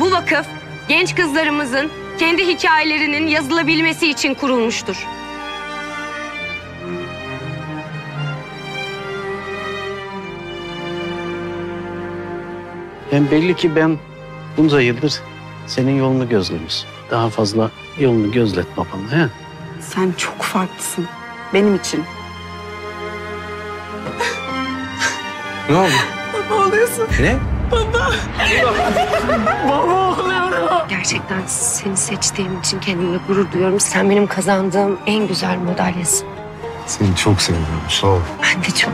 Bu vakıf genç kızlarımızın kendi hikayelerinin yazılabilmesi için kurulmuştur. Hem belli ki ben bunca yıldır senin yolunu gözlemiş. Daha fazla yolunu gözletme bana. He? Sen çok farklısın. Benim için. Ne oldu? Baba oluyorsun. Ne? Baba. Baba oluyorum. Gerçekten seni seçtiğim için kendimle gurur duyuyorum. Sen benim kazandığım en güzel madalyasın. Seni çok seviyorum. Sağ ol. Ben de çok.